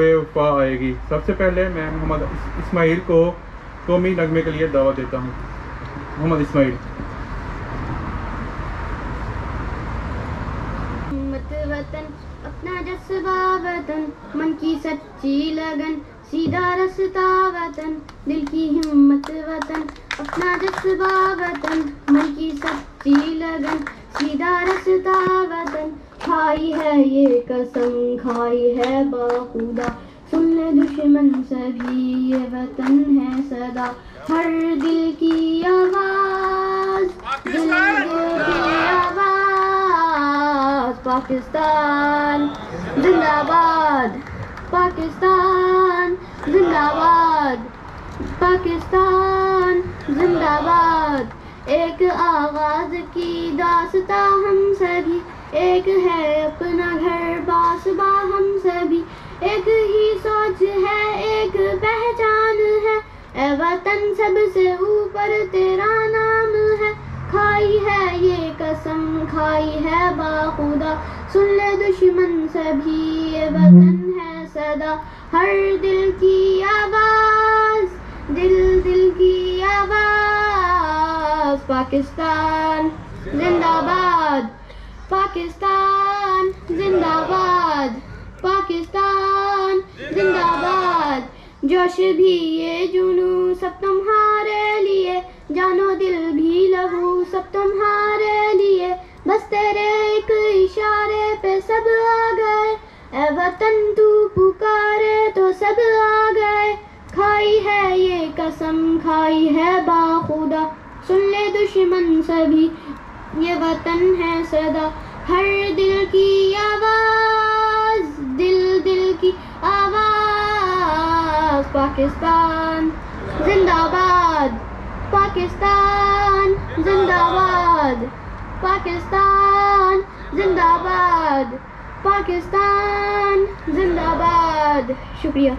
वफा आएगी। सबसे पहले मैं मोहम्मद इस- इस्माइल को कौमी नगमे के लिए दावा देता हूँ। मोहम्मद इस्माइल। वतन, अपना जज्बा वतन, मन की सच्ची लगन, सीधा रस्ता वतन, दिल की हिम्मत वतन, अपना जज्बा वतन, मन की सच्ची लगन, सीधा रस्ता वतन। खाई है ये कसम खाई है बाखुदा सुन ले दुश्मन सभी ये वतन है सदा। हर दिल की आवाज़ दिल की आवाज़ पाकिस्तान जिंदाबाद पाकिस्तान जिंदाबाद पाकिस्तान जिंदाबाद। एक आवाज़ की दासता हम सभी। एक है अपना घर बासबा हम सभी। एक ही सोच है, एक पहचान है। ए वतन सबसे ऊपर तेरा नाम है। खाई है ये कसम, खाई है बाखुदा। सुन ले दुश्मन सभी, ये वतन है सदा। हर दिल की आवाज़, दिल दिल की आवाज़। पाकिस्तान, जिंदाबाद। पाकिस्तान, जिंदाबाद। पाकिस्तान, जिंदाबाद। जोश भी ये जुनू सब तुम्हारे लिए। जानो दिल भी लहू सब तुम्हारे लिए। बस तेरे एक इशारे पे सब आ गए। ए वतन तू पुकारे तो सब आ गए। खाई है ये कसम, खाई है बाखुदा। सुन ले दुश्मन सभी ये वतन है सदा। हर दिल की आवाज़, दिल दिल की आवाज़। पाकिस्तान, जिंदाबाद। पाकिस्तान जिंदाबाद। पाकिस्तान जिंदाबाद। पाकिस्तान, जिंदाबाद। शुक्रिया।